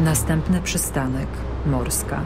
Następny przystanek Morska.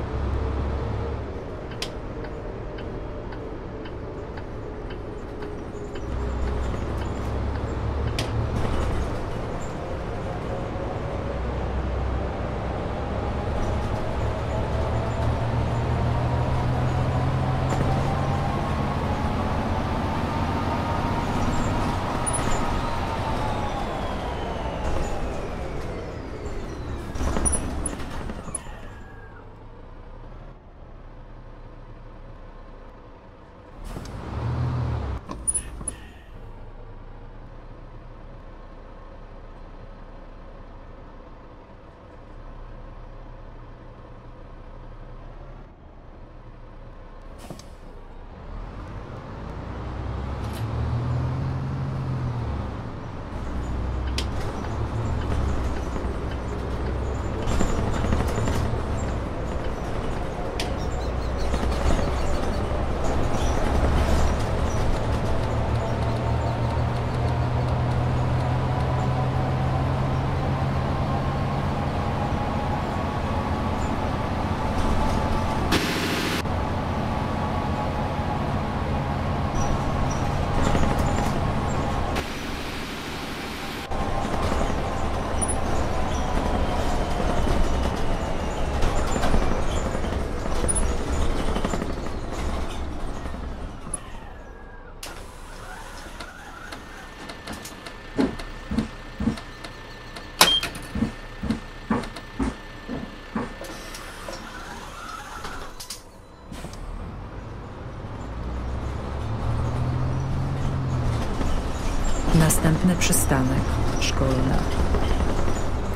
Następny przystanek Szkolna.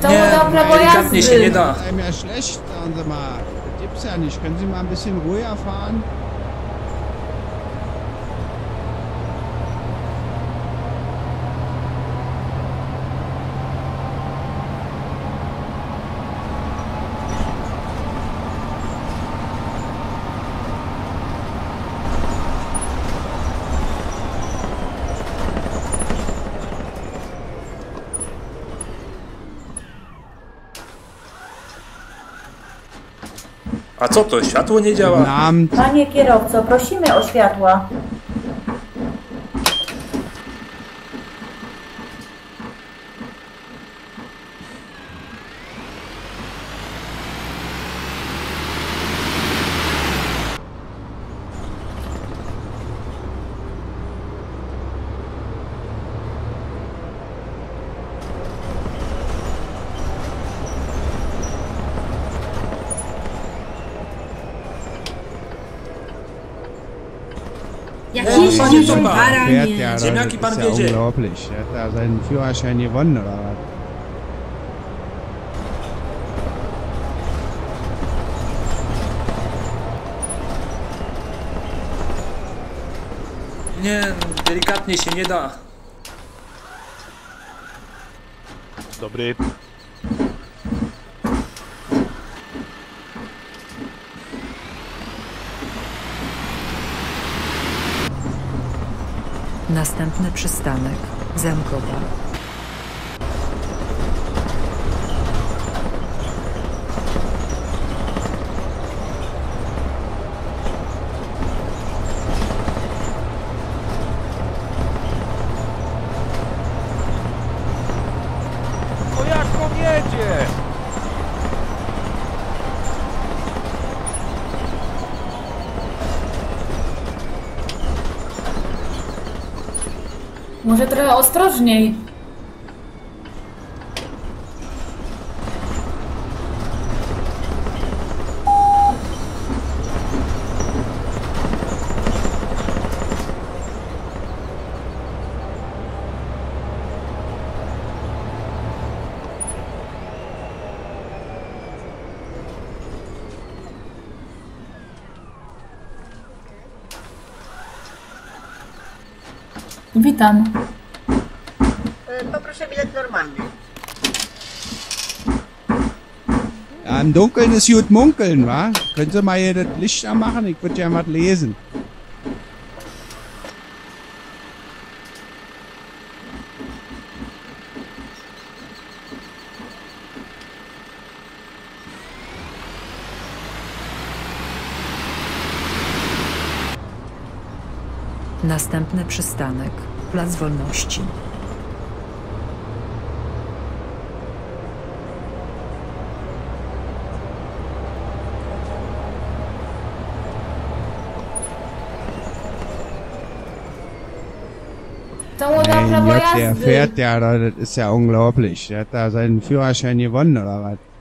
To Nie, dobre delikatnie się nie pojazdy. da. Ja nicht. Können Sie mal ein bisschen ruhiger fahren? A co to? Światło nie działa? Abend. Panie kierowco, prosimy o światła. Jak O, jeździ panie to Tomba. Fährt baranie. ja, Ziemniaki das pan ist ja wiedzie. unglaublich. Der hat da seinen Führerschein gewonnen, oder was? Nie, delikatnie się nie da. Dobry. Następny przystanek Zemkowa. O jak on? Może trochę ostrożniej. Witam. Ja, im Dunkeln ist gut munkeln, wa? Können Sie mal hier das Licht anmachen? Ich würde ja was lesen. Następny przystanek Plac Wolności. Gott, der fährt ja, da, das ist ja unglaublich. Der hat da seinen Führerschein gewonnen, oder was?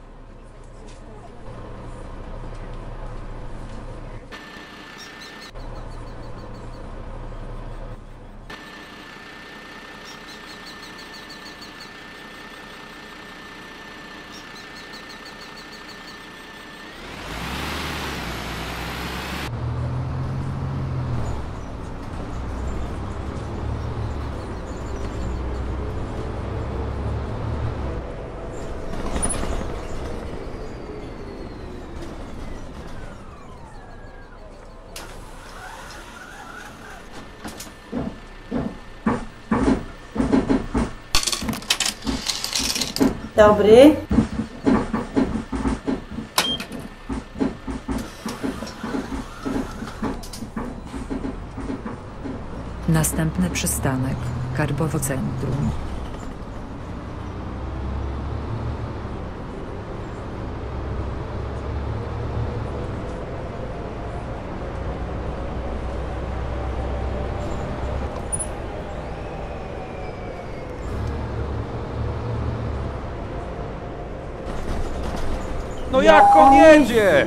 Dobry. Następny przystanek Karbowo Centrum. No jak on jedzie?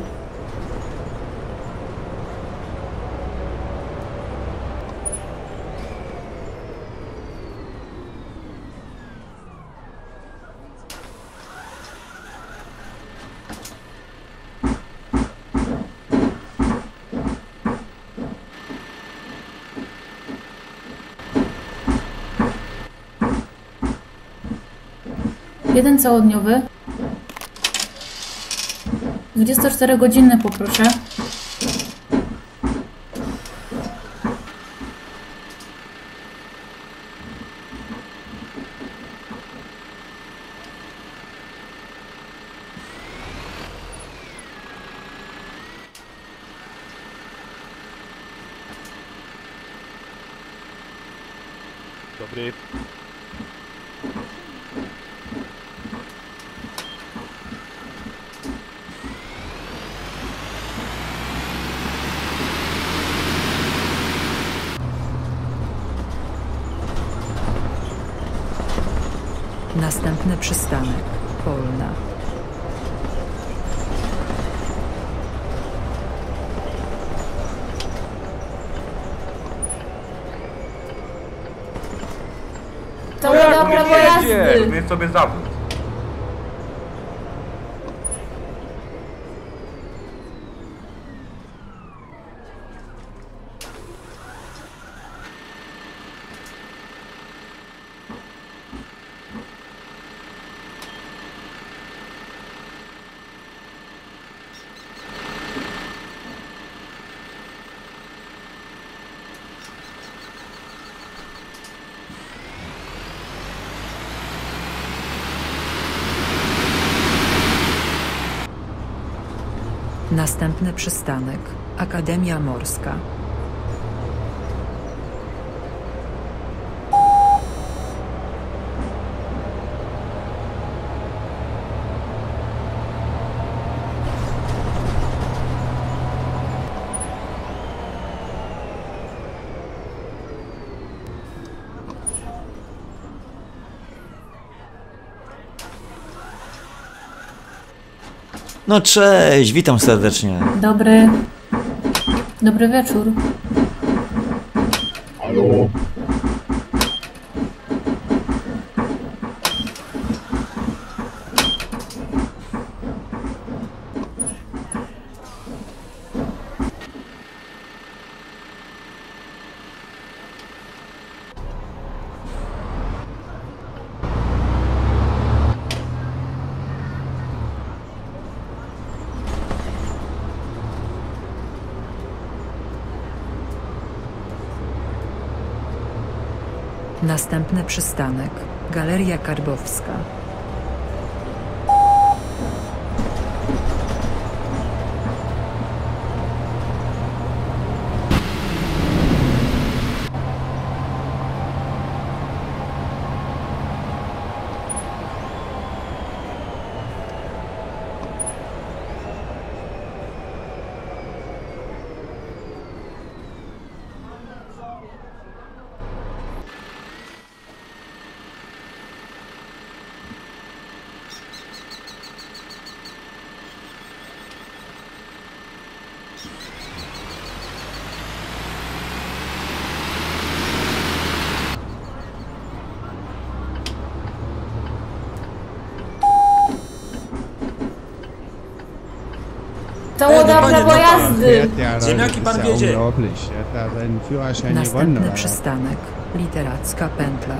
Jeden całodniowy. 24 godzinny poproszę. Dobry. Następny przystanek Polna. To dał on prawo jedzie? jazdy. Zrobię sobie zawód. Następny przystanek Akademia Morska. No cześć, witam serdecznie. Dobry. Dobry wieczór. Następny przystanek Galeria Karbowska. To pan. jazdy! Fährt ja, da, Ziemniaki pan wiedzie. Następny przystanek. Literacka pętla.